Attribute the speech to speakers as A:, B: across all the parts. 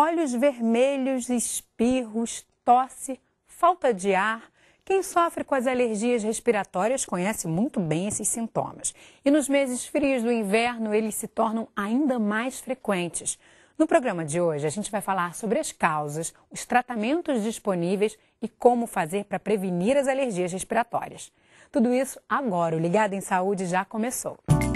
A: Olhos vermelhos, espirros, tosse, falta de ar. Quem sofre com as alergias respiratórias conhece muito bem esses sintomas. E nos meses frios do inverno, eles se tornam ainda mais frequentes. No programa de hoje, a gente vai falar sobre as causas, os tratamentos disponíveis e como fazer para prevenir as alergias respiratórias. Tudo isso agora. O Ligado em Saúde já começou. De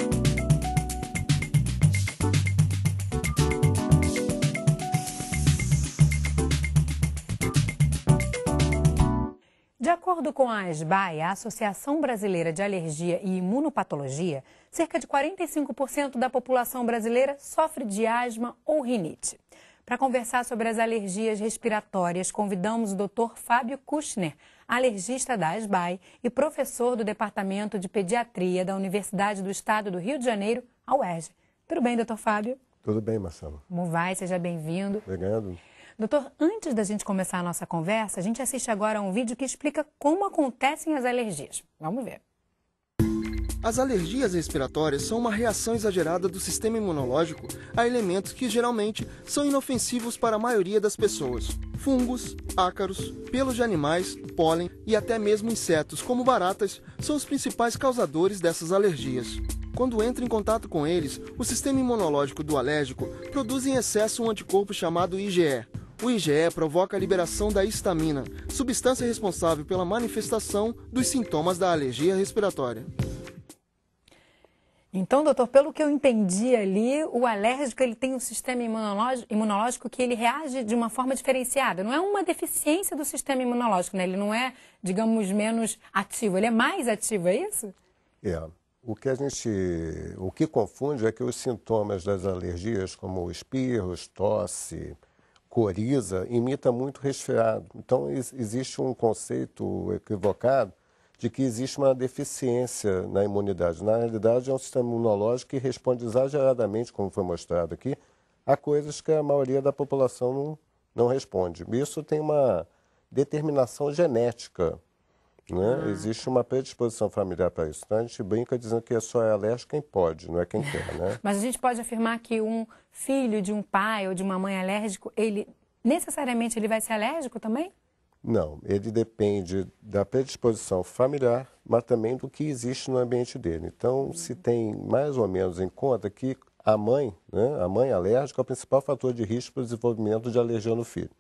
A: acordo com a ASBAI, a Associação Brasileira de Alergia e Imunopatologia, cerca de 45% da população brasileira sofre de asma ou rinite. Para conversar sobre as alergias respiratórias, convidamos o Dr. Fábio Kushner, alergista da ASBAI e professor do Departamento de Pediatria da Universidade do Estado do Rio de Janeiro, a UERJ. Tudo bem, doutor Fábio?
B: Tudo bem, Marcelo.
A: Como vai? Seja bem-vindo.
B: Obrigado.
A: Doutor, antes da gente começar a nossa conversa, a gente assiste agora a um vídeo que explica como acontecem as alergias. Vamos ver.
C: As alergias respiratórias são uma reação exagerada do sistema imunológico a elementos que geralmente são inofensivos para a maioria das pessoas. Fungos, ácaros, pelos de animais, pólen e até mesmo insetos, como baratas, são os principais causadores dessas alergias. Quando entra em contato com eles, o sistema imunológico do alérgico produz em excesso um anticorpo chamado IgE, o IgE provoca a liberação da histamina, substância responsável pela manifestação dos sintomas da alergia respiratória.
A: Então, doutor, pelo que eu entendi ali, o alérgico ele tem um sistema imunológico, imunológico, que ele reage de uma forma diferenciada. Não é uma deficiência do sistema imunológico, né? Ele não é, digamos, menos ativo, ele é mais ativo, é isso?
B: É. O que a gente, o que confunde é que os sintomas das alergias, como espirros, tosse, coriza imita muito resfriado. Então, existe um conceito equivocado de que existe uma deficiência na imunidade. Na realidade, é um sistema imunológico que responde exageradamente, como foi mostrado aqui, a coisas que a maioria da população não, não responde. Isso tem uma determinação genética. Né? Ah. Existe uma predisposição familiar para isso. Então a gente brinca dizendo que só é alérgico quem pode, não é quem quer. Né?
A: Mas a gente pode afirmar que um filho de um pai ou de uma mãe alérgico, ele necessariamente ele vai ser alérgico também?
B: Não, ele depende da predisposição familiar, mas também do que existe no ambiente dele. Então, se tem mais ou menos em conta que a mãe, né, a mãe alérgica é o principal fator de risco para o desenvolvimento de alergia no filho.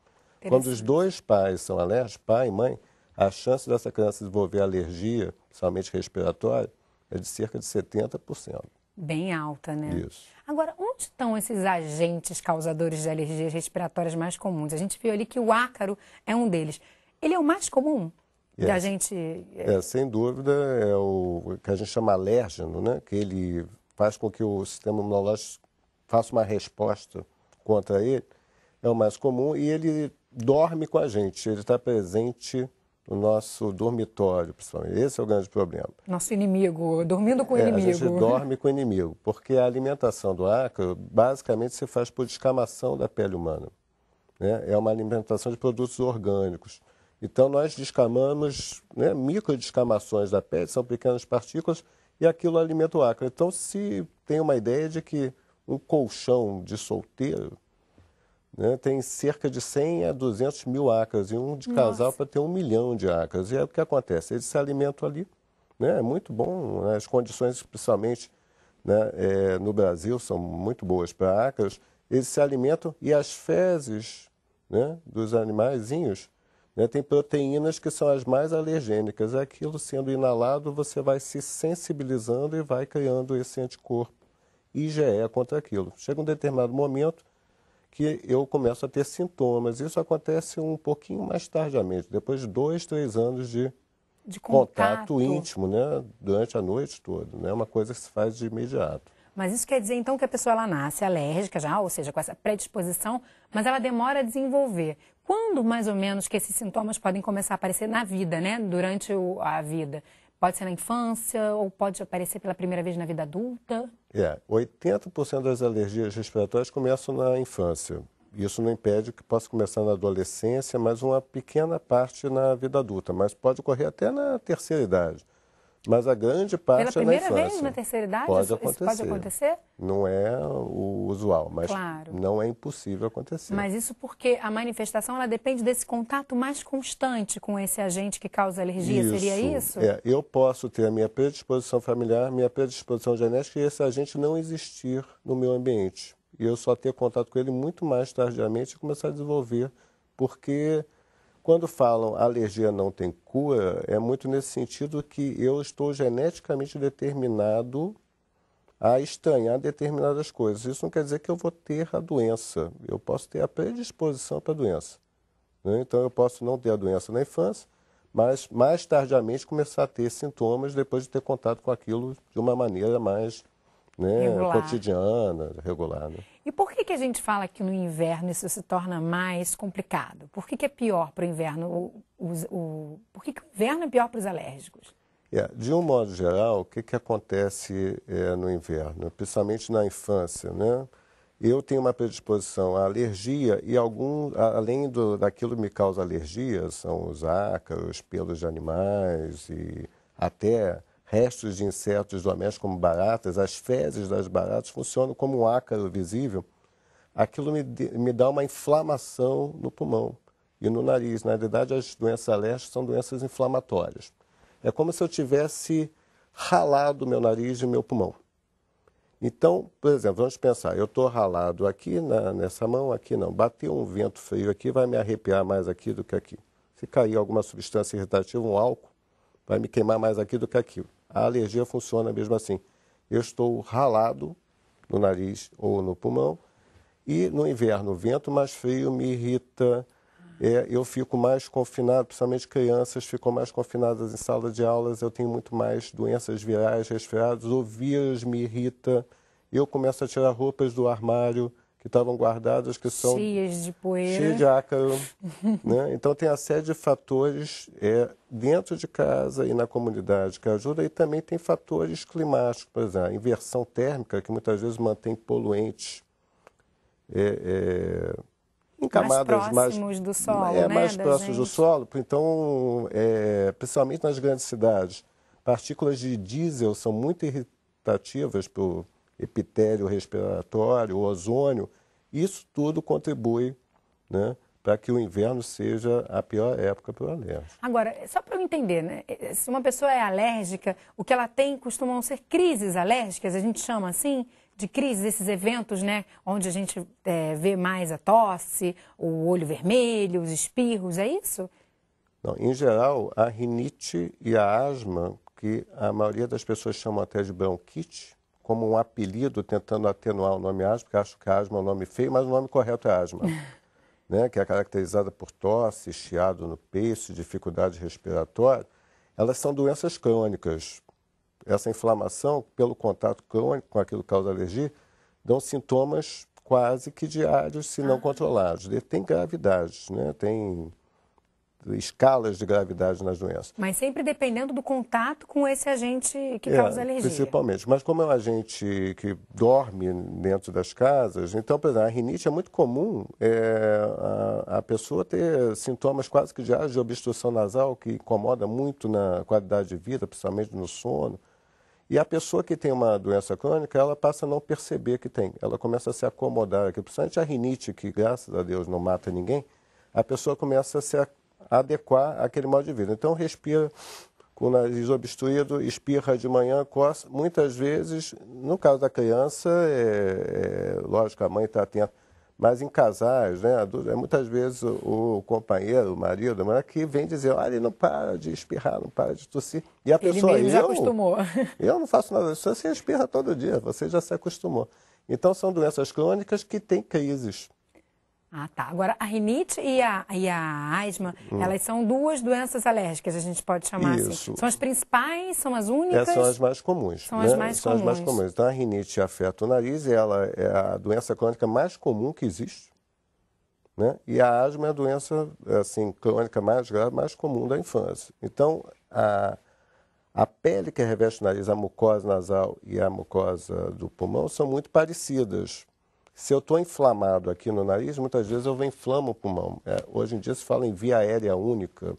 B: Quando os dois pais são alérgicos, pai e mãe, a chance dessa criança desenvolver alergia, principalmente respiratória, é de cerca de 70%.
A: Bem alta, né?
B: Isso.
A: Agora, onde estão esses agentes causadores de alergias respiratórias mais comuns? A gente viu ali que o ácaro é um deles. Ele é o mais comum yes. da gente.
B: É, sem dúvida, é o que a gente chama alérgeno, né? Que ele faz com que o sistema imunológico faça uma resposta contra ele. É o mais comum e ele dorme com a gente, ele está presente no nosso dormitório, principalmente. Esse é o grande problema.
A: Nosso inimigo, dormindo com o
B: é,
A: inimigo.
B: A gente dorme com o inimigo, porque a alimentação do ácaro basicamente se faz por descamação da pele humana. Né? É uma alimentação de produtos orgânicos. Então nós descamamos né, micro descamações da pele, são pequenas partículas, e aquilo alimenta o ácaro. Então se tem uma ideia de que um colchão de solteiro né, tem cerca de 100 a 200 mil acres e um de Nossa. casal para ter um milhão de acres. E é o que acontece, eles se alimentam ali. Né, é muito bom, né, as condições, principalmente né, é, no Brasil, são muito boas para acres. Eles se alimentam e as fezes né, dos animaizinhos né, têm proteínas que são as mais alergênicas. Aquilo sendo inalado, você vai se sensibilizando e vai criando esse anticorpo IgE contra aquilo. Chega um determinado momento que eu começo a ter sintomas. Isso acontece um pouquinho mais tardiamente, depois de dois, três anos de,
A: de contato.
B: contato. íntimo, né? Durante a noite toda. Não é uma coisa que se faz de imediato.
A: Mas isso quer dizer então que a pessoa ela nasce alérgica já, ou seja, com essa predisposição, mas ela demora a desenvolver. Quando mais ou menos que esses sintomas podem começar a aparecer na vida, né? Durante o, a vida? Pode ser na infância ou pode aparecer pela primeira vez na vida adulta?
B: É, 80% das alergias respiratórias começam na infância. Isso não impede que possa começar na adolescência, mas uma pequena parte na vida adulta. Mas pode ocorrer até na terceira idade. Mas a grande parte
A: Pela
B: é na
A: vez na terceira idade?
B: Pode
A: isso
B: acontecer.
A: pode acontecer?
B: Não é o usual, mas
A: Claro.
B: não é impossível acontecer.
A: Mas isso porque a manifestação ela depende desse contato mais constante com esse agente que causa alergia, seria isso?
B: É, eu posso ter a minha predisposição familiar, minha predisposição genética e esse agente não existir no meu ambiente. E eu só ter contato com ele muito mais tardiamente e começar a desenvolver. Porque quando falam alergia não tem cura, é muito nesse sentido que eu estou geneticamente determinado a estranhar determinadas coisas. Isso não quer dizer que eu vou ter a doença. Eu posso ter a predisposição para a doença. né? Então, eu posso não ter a doença na infância, mas mais tardiamente começar a ter sintomas depois de ter contato com aquilo de uma maneira mais né,
A: Regular.
B: cotidiana, regular. Né?
A: E por que, que a gente fala que no inverno isso se torna mais complicado? Por que, que é pior para o inverno? O, por que, que o inverno é pior para os alérgicos?
B: É, de um modo geral, o que, que acontece é, no inverno, principalmente na infância, né? Eu tenho uma predisposição à alergia e algum, além do, daquilo que me causa alergia, são os ácaros, pelos de animais e até restos de insetos domésticos como baratas, as fezes das baratas funcionam como um ácaro visível. Aquilo me, me dá uma inflamação no pulmão e no nariz. Na verdade, as doenças alérgicas são doenças inflamatórias. É como se eu tivesse ralado meu nariz e meu pulmão. Então, por exemplo, vamos pensar, eu estou ralado aqui na- nessa mão, aqui não. Bateu um vento frio aqui, vai me arrepiar mais aqui do que aqui. Se cair alguma substância irritativa, um álcool, vai me queimar mais aqui do que aqui. A alergia funciona mesmo assim. Eu estou ralado no nariz ou no pulmão e no inverno o vento mais frio me irrita, é, eu fico mais confinado, principalmente crianças ficam mais confinadas em sala de aulas, eu tenho muito mais doenças virais, resfriados, o vírus me irrita, eu começo a tirar roupas do armário que estavam guardadas, que são
A: Cheias de poeira.
B: cheio de ácaro. né? Então, tem a série de fatores é, dentro de casa e na comunidade que ajudam, e também tem fatores climáticos, por exemplo, a inversão térmica, que muitas vezes mantém poluentes é, é, em camadas mais,
A: próximos do solo,
B: é,
A: né,
B: mais próximos do
A: gente.
B: solo. Então, é, principalmente nas grandes cidades, partículas de diesel são muito irritativas para o epitélio respiratório, ozônio. Isso tudo contribui né, para que o inverno seja a pior época para o alérgico.
A: Agora, só para eu entender, né? se uma pessoa é alérgica, o que ela tem costumam ser crises alérgicas, a gente chama assim, de crises, esses eventos, né? Onde a gente é, vê mais a tosse, o olho vermelho, os espirros, é isso?
B: Não, em geral, a rinite e a asma, que a maioria das pessoas chamam até de bronquite, como um apelido tentando atenuar o nome asma, porque acham que asma é um nome feio, mas o nome correto é asma, né? que é caracterizada por tosse, chiado no peito, dificuldade respiratória, elas são doenças crônicas. Essa inflamação, pelo contato crônico com aquilo que causa alergia, dão sintomas quase que diários, se não controlados. Tem gravidades, né? tem escalas de gravidade nas doenças.
A: Mas sempre dependendo do contato com esse agente que
B: É,
A: causa alergia.
B: Principalmente. Mas como é um agente que dorme dentro das casas, então, por exemplo, a rinite é muito comum é, a, a pessoa ter sintomas quase que diários de obstrução nasal, que incomoda muito na qualidade de vida, principalmente no sono. E a pessoa que tem uma doença crônica, ela passa a não perceber que tem. Ela começa a se acomodar. Principalmente a rinite, que graças a Deus não mata ninguém, a pessoa começa a se a- adequar àquele modo de vida. Então respira com o nariz obstruído, espirra de manhã, coça. Muitas vezes, no caso da criança, é, é, lógico, a mãe está atenta. Mas em casais, né, adultos, é muitas vezes o, o companheiro, o marido, a mulher, que vem dizer, olha, ele não para de espirrar, não para de tossir. E a
A: Ele
B: pessoa,
A: mesmo já
B: eu,
A: acostumou.
B: eu não faço nada disso, você espirra todo dia, você já se acostumou. Então, são doenças crônicas que têm crises.
A: Ah, tá. Agora, a rinite e a, e a asma, elas são duas doenças alérgicas, a gente pode chamar assim.
B: Hum. Isso.
A: São as principais, são as únicas?
B: Essas são as mais comuns.
A: São
B: né?
A: as mais
B: são as mais
A: comuns.
B: comuns. Então, a rinite afeta o nariz e ela é a doença crônica mais comum que existe. Né? E a asma é a doença assim, crônica mais grave, mais comum da infância. Então, a, a pele que reveste o nariz, a mucosa nasal e a mucosa do pulmão são muito parecidas. Se eu estou inflamado aqui no nariz, muitas vezes eu inflamo o pulmão. É, hoje em dia se fala em via aérea única,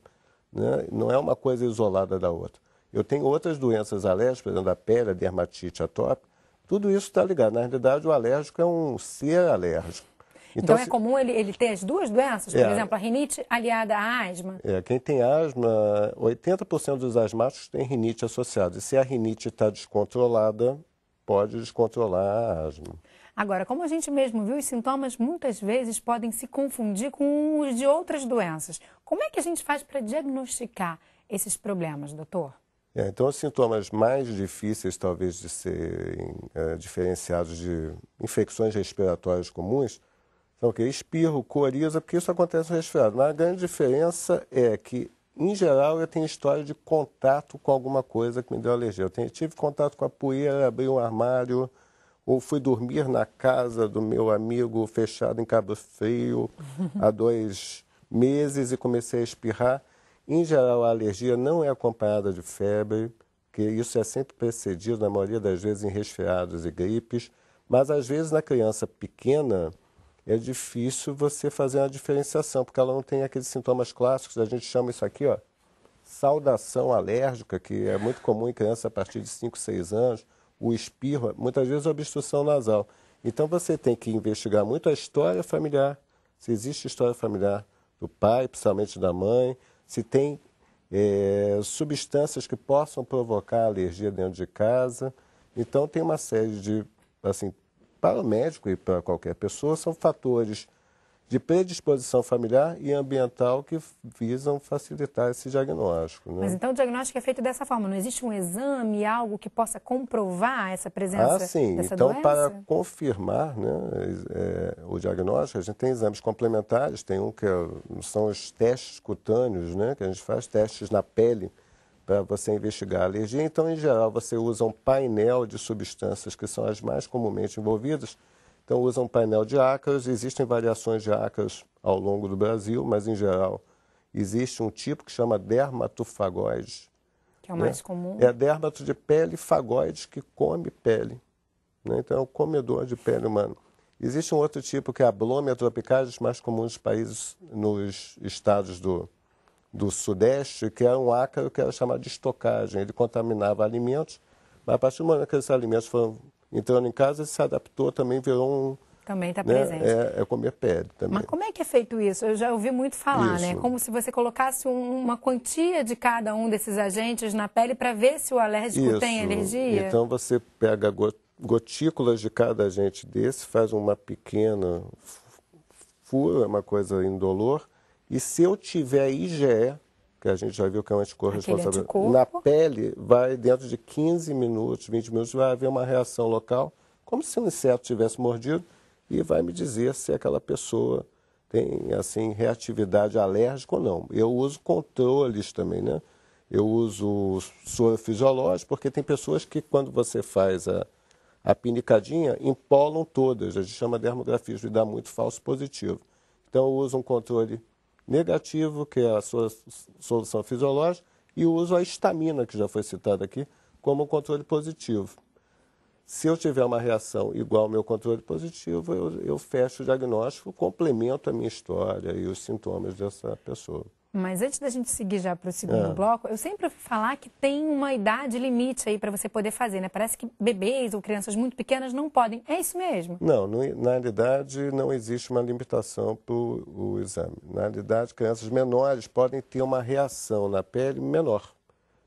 B: né? não é uma coisa isolada da outra. eu tenho outras doenças alérgicas, por exemplo, a pele, a dermatite atópica, tudo isso está ligado. Na realidade, o alérgico é um ser alérgico.
A: Então, então é se... comum ele, ele ter as duas doenças? Por é, exemplo, a rinite aliada à asma?
B: É, quem tem asma, 80% dos asmáticos têm rinite associada. E se a rinite está descontrolada, pode descontrolar a asma.
A: Agora, como a gente mesmo viu, os sintomas muitas vezes podem se confundir com os de outras doenças. Como é que a gente faz para diagnosticar esses problemas, doutor?
B: É, então, os sintomas mais difíceis, talvez, de serem é, diferenciados de infecções respiratórias comuns são o que? Espirro, coriza, porque isso acontece no resfriado. Mas a grande diferença é que, em geral, eu tenho história de contato com alguma coisa que me deu alergia. Eu tenho, tive contato com a poeira, abri um armário, ou fui dormir na casa do meu amigo fechado em Cabo Frio há dois meses e comecei a espirrar. Em geral, a alergia não é acompanhada de febre, que isso é sempre precedido, na maioria das vezes, em resfriados e gripes. Mas, às vezes, na criança pequena, é difícil você fazer uma diferenciação, porque ela não tem aqueles sintomas clássicos, a gente chama isso aqui, ó, saudação alérgica, que é muito comum em criança a partir de 5, 6 anos, o espirro, muitas vezes obstrução nasal. Então você tem que investigar muito a história familiar, se existe história familiar do pai, principalmente da mãe, se tem é, substâncias que possam provocar alergia dentro de casa. Então tem uma série de assim, para o médico e para qualquer pessoa, são fatores de predisposição familiar e ambiental que visam facilitar esse diagnóstico. Né?
A: Mas então o diagnóstico é feito dessa forma, não existe um exame, algo que possa comprovar essa presença
B: ah, sim.
A: dessa
B: então,
A: doença?
B: para confirmar né, é, o diagnóstico, a gente tem exames complementares, tem um que é, são os testes cutâneos, né, que a gente faz testes na pele, para você investigar a alergia. Então, em geral, você usa um painel de substâncias que são as mais comumente envolvidas. Então, usa um painel de ácaros. Existem variações de ácaros ao longo do Brasil, mas, em geral, existe um tipo que chama dermatofagoide.
A: Que é o né? mais comum.
B: É dermato de pele fagoide que come pele. Né? Então, é o comedor de pele humana. Existe um outro tipo que é a Blomia tropicalis, mais comum nos países, nos estados do, do Sudeste, que era um ácaro que era chamado de estocagem. Ele contaminava alimentos, mas a partir do momento que esses alimentos foram entrando em casa, se adaptou, também virou um...
A: Também está né, presente.
B: É, é, comer pele também.
A: Mas como é que é feito isso? Eu já ouvi muito falar, né? isso. né? Como se você colocasse um, uma quantia de cada um desses agentes na pele para ver se o alérgico isso. tem alergia.
B: Então você pega gotículas de cada agente desse, faz uma pequena fura, uma coisa indolor, e se eu tiver IgE, que a gente já viu que é um anticorpo responsável, na pele, vai dentro de 15 minutos, 20 minutos, vai haver uma reação local, como se um inseto tivesse mordido, e vai me dizer se aquela pessoa tem assim reatividade alérgica ou não. Eu uso controles também, né? Eu uso soro fisiológico, porque tem pessoas que quando você faz a, a pinicadinha, empolam todas. A gente chama dermografismo e dá muito falso positivo. Então eu uso um controle negativo, que é a sua solução fisiológica, e uso a histamina, que já foi citada aqui, como controle positivo. Se eu tiver uma reação igual ao meu controle positivo, eu, eu fecho o diagnóstico, complemento a minha história e os sintomas dessa pessoa.
A: Mas antes da gente seguir já para o segundo é. bloco, eu sempre falar que tem uma idade limite aí para você poder fazer, né? Parece que bebês ou crianças muito pequenas não podem. É isso mesmo?
B: Não, no, na realidade não existe uma limitação para o exame. Na realidade, crianças menores podem ter uma reação na pele menor,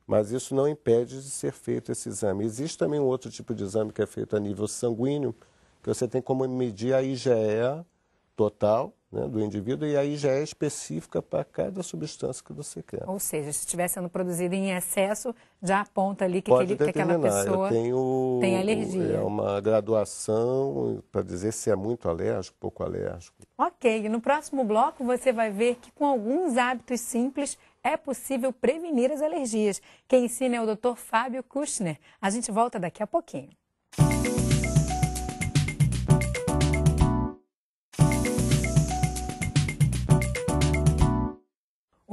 B: mas isso não impede de ser feito esse exame. Existe também um outro tipo de exame que é feito a nível sanguíneo, que você tem como medir a IgE total né, do indivíduo e aí já é específica para cada substância que você quer.
A: Ou seja, se estiver sendo produzido em excesso, já aponta ali que, aquele, que aquela pessoa tenho, tem alergia.
B: É uma graduação para dizer se é muito alérgico, pouco alérgico.
A: Ok, no próximo bloco você vai ver que com alguns hábitos simples é possível prevenir as alergias. Quem ensina é o Dr. Fábio Kushner. A gente volta daqui a pouquinho.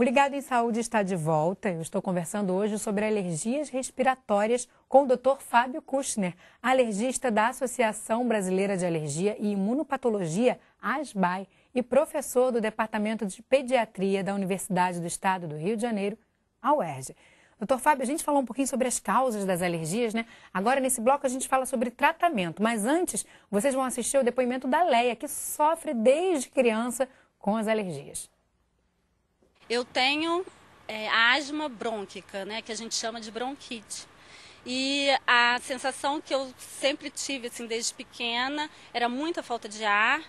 A: O Ligado em Saúde está de volta. Eu estou conversando hoje sobre alergias respiratórias com o Dr. Fábio Kushner, alergista da Associação Brasileira de Alergia e Imunopatologia, ASBAI, e professor do Departamento de Pediatria da Universidade do Estado do Rio de Janeiro, a UERJ. Doutor Fábio, a gente falou um pouquinho sobre as causas das alergias, né? Agora, nesse bloco, a gente fala sobre tratamento. Mas antes, vocês vão assistir o depoimento da Leia, que sofre desde criança com as alergias.
D: Eu tenho é, asma brônquica, né? Que a gente chama de bronquite. E a sensação que eu sempre tive, assim, desde pequena, era muita falta de ar,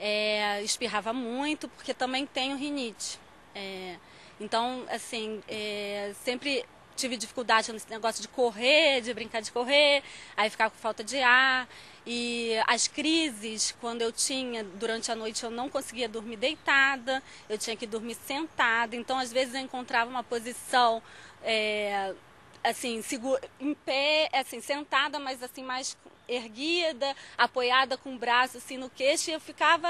D: é, espirrava muito, porque também tenho rinite. É, então, assim, é, sempre tive dificuldade nesse negócio de correr, de brincar de correr, aí ficava com falta de ar. E as crises, quando eu tinha, durante a noite eu não conseguia dormir deitada, eu tinha que dormir sentada. Então, às vezes, eu encontrava uma posição. É, assim, em pé, assim, sentada, mas assim, mais erguida, apoiada com o braço assim no queixo, e eu ficava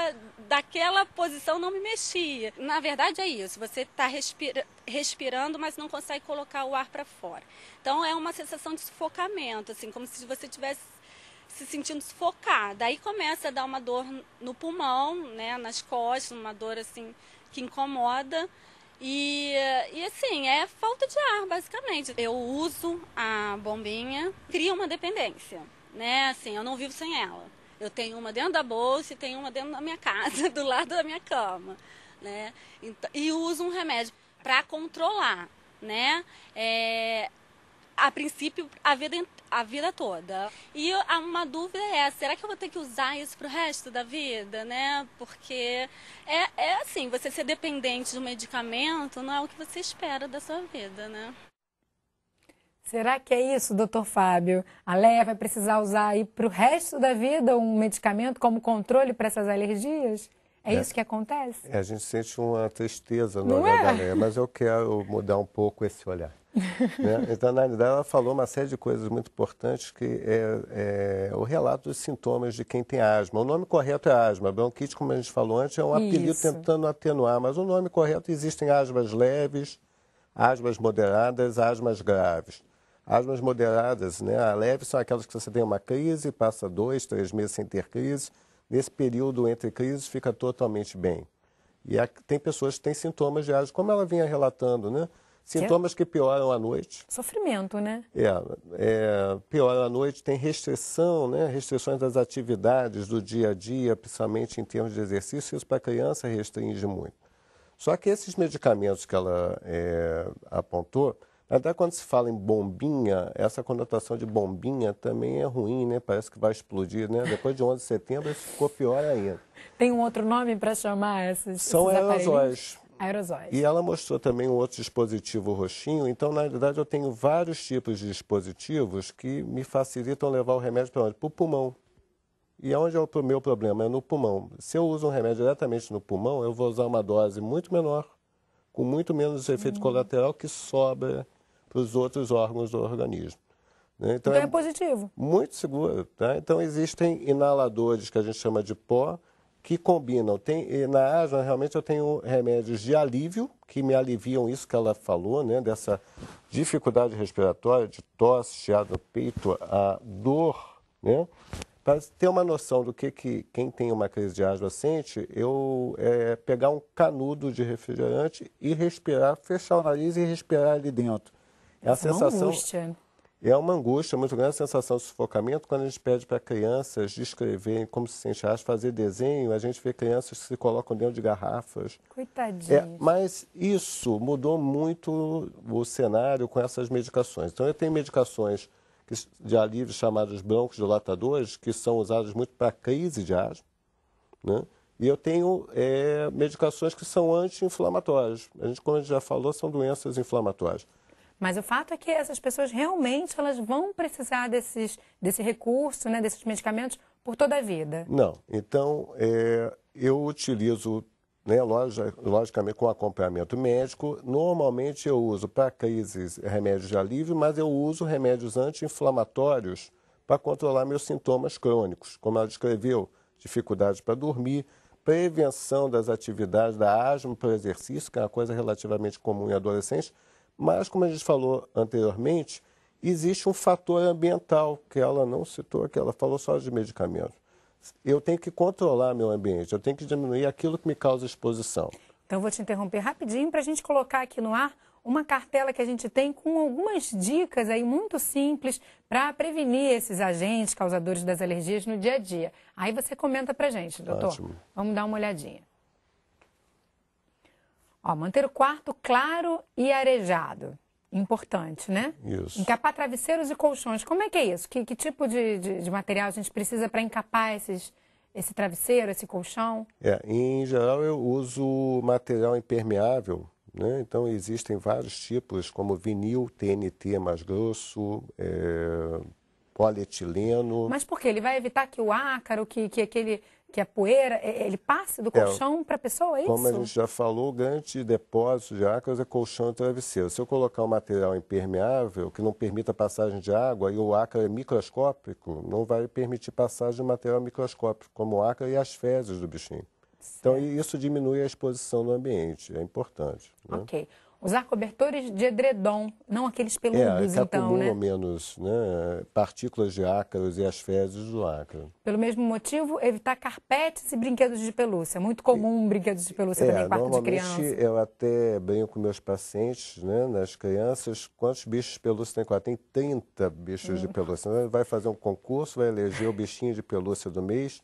D: daquela posição, não me mexia. Na verdade é isso, você está respira, respirando, mas não consegue colocar o ar para fora. Então é uma sensação de sufocamento, assim, como se você tivesse se sentindo sufocada. Aí começa a dar uma dor no pulmão, né, nas costas, uma dor assim que incomoda. E, e assim, é falta de ar, basicamente. Eu uso a bombinha, cria uma dependência, né? Assim, eu não vivo sem ela. Eu tenho uma dentro da bolsa e tenho uma dentro da minha casa, do lado da minha cama, né? Então, e uso um remédio para controlar, né? É, a princípio, a vida, a vida toda. E uma dúvida é, será que eu vou ter que usar isso para o resto da vida, né? Porque é, é assim, você ser dependente de um medicamento não é o que você espera da sua vida, né?
A: Será que é isso, doutor Fábio? A Leia vai precisar usar aí para o resto da vida um medicamento como controle para essas alergias? É, é, isso que acontece?
B: É, a gente sente uma tristeza no olhar é? da mas eu quero mudar um pouco esse olhar né? Então, na realidade, ela falou uma série de coisas muito importantes, que é, é, o relato dos sintomas de quem tem asma. O nome correto é asma. Bronquite, como a gente falou antes, é um apelido Isso. tentando atenuar, mas o nome correto existem asmas leves, asmas moderadas, asmas graves. Asmas moderadas, né? A leve são aquelas que você tem uma crise, passa dois, três meses sem ter crise. Nesse período entre crises fica totalmente bem. E tem pessoas que têm sintomas de asma, como ela vinha relatando, né? Sintomas que pioram à noite.
A: Sofrimento, né?
B: É, é, pioram à noite, tem restrição, né? Restrições das atividades do dia a dia, principalmente em termos de exercício, isso para a criança restringe muito. Só que esses medicamentos que ela é, apontou, até quando se fala em bombinha, essa conotação de bombinha também é ruim, né? Parece que vai explodir, né? Depois de 11 de setembro, isso ficou pior ainda.
A: Tem um outro nome para chamar esses
B: São
A: esses
B: aerosóis.
A: Aerosóis.
B: E ela mostrou também um outro dispositivo roxinho. Então, na realidade, eu tenho vários tipos de dispositivos que me facilitam levar o remédio para onde? Para o pulmão. E onde é o meu problema? É no pulmão. Se eu uso um remédio diretamente no pulmão, eu vou usar uma dose muito menor, com muito menos efeito hum. colateral que sobra os outros órgãos do organismo.
A: Né? Então, então é, é positivo.
B: Muito seguro. Tá? Então, existem inaladores que a gente chama de pó, que combinam. Tem, na asma, realmente, eu tenho remédios de alívio, que me aliviam isso que ela falou, né, dessa dificuldade respiratória, de tosse, chiado no peito, a dor, né? Para ter uma noção do que, que quem tem uma crise de asma sente, eu é, pegar um canudo de refrigerante e respirar, fechar o nariz e respirar ali dentro.
A: É a sensação. Angústia.
B: É uma angústia muito grande, a sensação de sufocamento. Quando a gente pede para crianças descreverem como se sente asma, fazer desenho, a gente vê crianças que se colocam dentro de garrafas.
A: Coitadinho.
B: É, mas isso mudou muito o cenário com essas medicações. Então, eu tenho medicações de alívio chamadas broncodilatadores, que são usadas muito para crise de asma. Né? E eu tenho é, medicações que são anti-inflamatórias. A gente, como a gente já falou, são doenças inflamatórias.
A: Mas o fato é que essas pessoas realmente elas vão precisar desses, desse recurso, né, desses medicamentos por toda a vida.
B: Não. Então, é, eu utilizo, né, logicamente, com acompanhamento médico. Normalmente eu uso para crises remédios de alívio, mas eu uso remédios anti-inflamatórios para controlar meus sintomas crônicos, como ela descreveu, dificuldade para dormir, prevenção das atividades da asma para exercício, que é uma coisa relativamente comum em adolescentes, mas, como a gente falou anteriormente, existe um fator ambiental que ela não citou, que ela falou só de medicamentos. Eu tenho que controlar meu ambiente, eu tenho que diminuir aquilo que me causa exposição.
A: Então, vou te interromper rapidinho para a gente colocar aqui no ar uma cartela que a gente tem com algumas dicas aí muito simples para prevenir esses agentes causadores das alergias no dia a dia. Aí você comenta para gente, doutor. Ótimo. Vamos dar uma olhadinha. Ó, manter o quarto claro e arejado. Importante, né?
B: Isso.
A: Encapar travesseiros e colchões. Como é que é isso? Que, que tipo de, de, de material a gente precisa para encapar esses, esse travesseiro, esse colchão?
B: É, em geral eu uso material impermeável, né? Então existem vários tipos, como vinil TNT mais grosso, é, polietileno.
A: Mas por quê? Ele vai evitar que o ácaro, que, que aquele que a poeira, ele passe do é, colchão é, para a pessoa, é isso?
B: Como a gente já falou, o grande depósito de ácaros é colchão e travesseiro. Se eu colocar um material impermeável, que não permita a passagem de água, e o ácaro é microscópico, não vai permitir passagem de material microscópico, como o ácaro e as fezes do bichinho. Então, certo. Então, isso diminui a exposição no ambiente, é importante.
A: Né? Ok. Usar cobertores de edredom, não aqueles peludos,
B: é,
A: então, né?
B: menos né, partículas de ácaros e as fezes do ácaro.
A: Pelo mesmo motivo, evitar carpetes e brinquedos de pelúcia. Muito comum brinquedos de pelúcia é, também quarto de criança.
B: eu até brinco com meus pacientes, né, nas crianças, quantos bichos de pelúcia tem? Tem 30 bichos hum. de pelúcia. Vai fazer um concurso, vai eleger o bichinho de pelúcia do mês.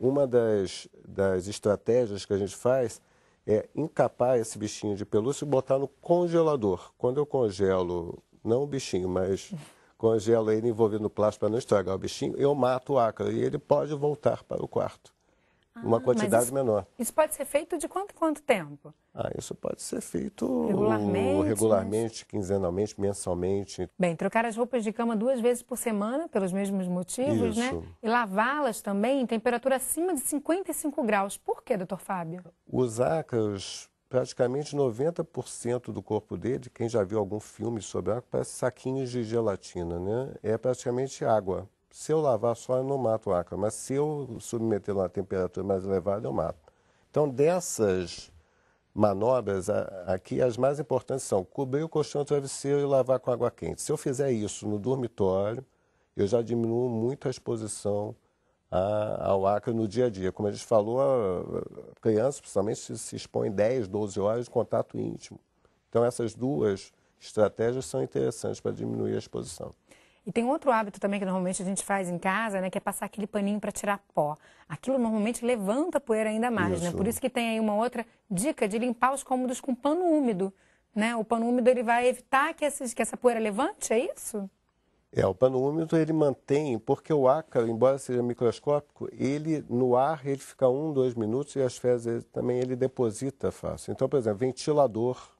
B: Uma das, das estratégias que a gente faz é encapar esse bichinho de pelúcia e botar no congelador. Quando eu congelo, não o bichinho, mas congelo ele envolvido no plástico para não estragar o bichinho, eu mato o ácaro e ele pode voltar para o quarto uma ah, quantidade
A: isso,
B: menor.
A: Isso pode ser feito de quanto quanto tempo?
B: Ah, isso pode ser feito regularmente, regularmente mas... quinzenalmente, mensalmente.
A: Bem, trocar as roupas de cama duas vezes por semana, pelos mesmos motivos, né? isso. né? E lavá-las também em temperatura acima de 55 graus. Por quê, doutor Fábio?
B: Os ácaros, praticamente 90% do corpo dele, quem já viu algum filme sobre água, parece saquinhos de gelatina, né? É praticamente água. Se eu lavar só, eu não mato o ácaro, mas se eu submeter a uma temperatura mais elevada, eu mato. Então, dessas manobras, aqui as mais importantes são cobrir o colchão travesseiro e lavar com água quente. Se eu fizer isso no dormitório, eu já diminuo muito a exposição ao ácaro no dia a dia. Como a gente falou, a criança, principalmente, se expõe 10, 12 horas de contato íntimo. Então, essas duas estratégias são interessantes para diminuir a exposição.
A: E tem outro hábito também que normalmente a gente faz em casa, né, que é passar aquele paninho para tirar pó. Aquilo normalmente levanta a poeira ainda mais, isso. né? Por isso que tem aí uma outra dica de limpar os cômodos com pano úmido, né? O pano úmido ele vai evitar que, esses, que essa poeira levante, é isso?
B: É, o pano úmido ele mantém, porque o ácaro, embora seja microscópico, ele no ar ele fica um, dois minutos e as fezes também ele deposita fácil. Então, por exemplo, ventilador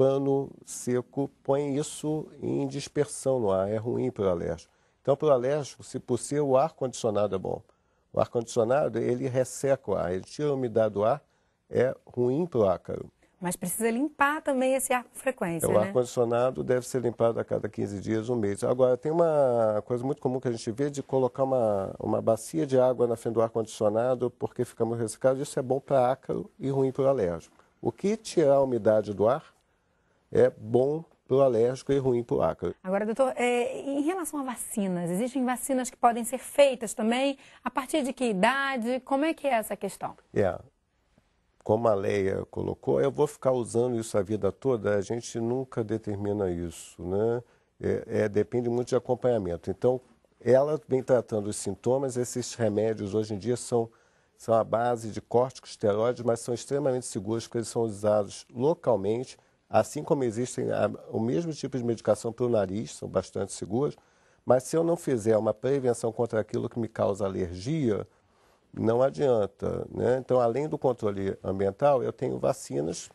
B: pano seco, põe isso em dispersão no ar, é ruim para o alérgico. Então, para o alérgico, se possível, o ar-condicionado é bom. O ar-condicionado, ele resseca o ar, ele tira a umidade do ar, é ruim para o ácaro.
A: Mas precisa limpar também esse ar com frequência,
B: é,
A: O
B: ar-condicionado deve ser limpado a cada 15 dias, um mês. Agora, tem uma coisa muito comum que a gente vê de colocar uma, uma bacia de água na frente do ar-condicionado porque ficamos ressecados. Isso é bom para ácaro e ruim para o alérgico. O que tirar a umidade do ar é bom para o alérgico e ruim para o ácaro.
A: Agora, doutor, é, em relação a vacinas, existem vacinas que podem ser feitas também? A partir de que idade? Como é que é essa questão?
B: É, como a Leia colocou, eu vou ficar usando isso a vida toda, a gente nunca determina isso, né? É, é, depende muito de acompanhamento. Então, ela vem tratando os sintomas, esses remédios hoje em dia são, são a base de corticosteroides, mas são extremamente seguros porque eles são usados localmente Assim como existem a, o mesmo tipo de medicação para o nariz, são bastante seguros, mas se eu não fizer uma prevenção contra aquilo que me causa alergia, não adianta. Né? Então, além do controle ambiental, eu tenho vacinas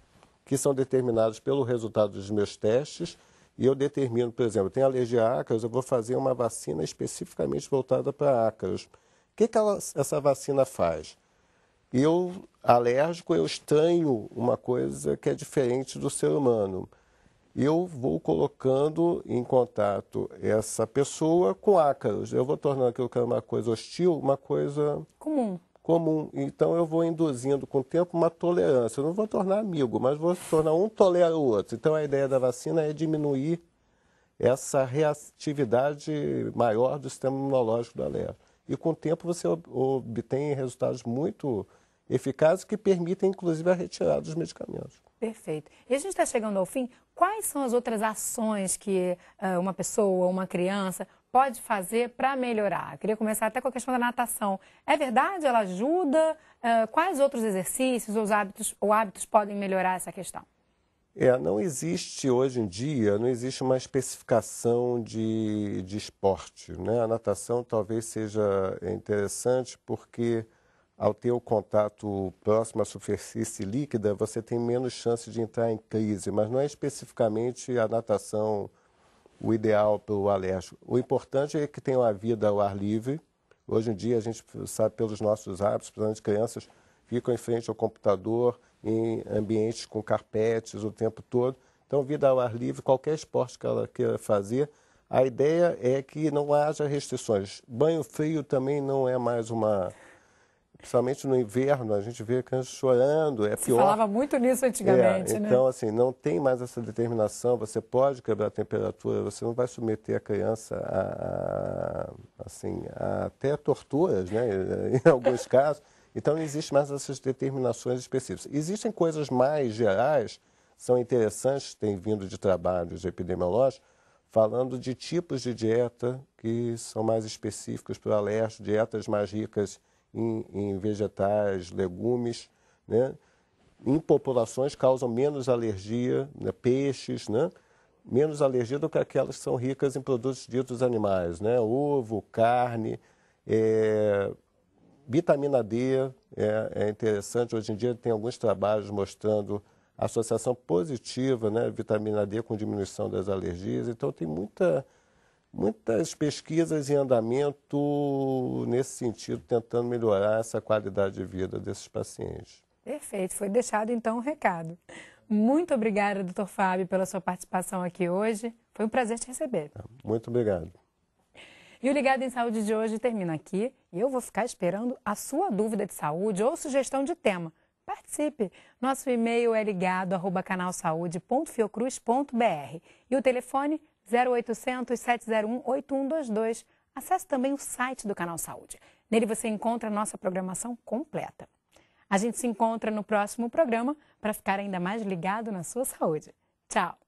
B: que são determinadas pelo resultado dos meus testes e eu determino, por exemplo, tenho alergia a ácaros, eu vou fazer uma vacina especificamente voltada para ácaros. O que, que ela, essa vacina faz? Eu, alérgico, eu estranho uma coisa que é diferente do ser humano. Eu vou colocando em contato essa pessoa com ácaros. Eu vou tornando aquilo que é uma coisa hostil, uma coisa
A: comum.
B: Comum. Então eu vou induzindo com o tempo uma tolerância. Eu não vou tornar amigo, mas vou tornar um tolera o outro. Então a ideia da vacina é diminuir essa reatividade maior do sistema imunológico do alérgico. E com o tempo você obtém resultados muito eficazes que permitem, inclusive, a retirada dos medicamentos.
A: Perfeito. E a gente está chegando ao fim. Quais são as outras ações que uh, uma pessoa, uma criança pode fazer para melhorar? Eu queria começar até com a questão da natação. É verdade? Ela ajuda? Uh, quais outros exercícios ou hábitos, ou hábitos podem melhorar essa questão?
B: É, não existe hoje em dia, não existe uma especificação de, de esporte. Né? A natação talvez seja interessante porque ao ter o contato próximo à superfície líquida, você tem menos chance de entrar em crise, mas não é especificamente a natação o ideal para o alérgico. O importante é que tenha uma vida ao ar livre. Hoje em dia, a gente sabe pelos nossos hábitos, principalmente crianças, ficam em frente ao computador, em ambientes com carpetes o tempo todo. Então, vida ao ar livre, qualquer esporte que ela queira fazer, a ideia é que não haja restrições. Banho frio também não é mais uma. Principalmente no inverno, a gente vê crianças chorando, é
A: Se
B: pior.
A: falava muito nisso antigamente,
B: é,
A: né?
B: Então, assim, não tem mais essa determinação, você pode quebrar a temperatura, você não vai submeter a criança a, a assim, a até torturas, né, em alguns casos. Então, não existe mais essas determinações específicas. Existem coisas mais gerais, são interessantes, têm vindo de trabalhos epidemiológicos, falando de tipos de dieta que são mais específicos para o alérgico, dietas mais ricas em, em vegetais, legumes, né? em populações causam menos alergia, né? peixes, né? menos alergia do que aquelas que são ricas em produtos ditos animais, né? ovo, carne, é, Vitamina D é, é, interessante. Hoje em dia tem alguns trabalhos mostrando associação positiva, né, vitamina D com diminuição das alergias. Então tem muita, muitas pesquisas em andamento nesse sentido, tentando melhorar essa qualidade de vida desses pacientes.
A: Perfeito, foi deixado então o um recado. Muito obrigada, doutor Fábio, pela sua participação aqui hoje. Foi um prazer te receber.
B: Muito obrigado.
A: E o Ligado em Saúde de hoje termina aqui e eu vou ficar esperando a sua dúvida de saúde ou sugestão de tema. Participe! Nosso e-mail é ligado arroba canalsaude.fiocruz.br e o telefone 0800 701 8122. Acesse também o site do Canal Saúde. Nele você encontra a nossa programação completa. A gente se encontra no próximo programa para ficar ainda mais ligado na sua saúde. Tchau!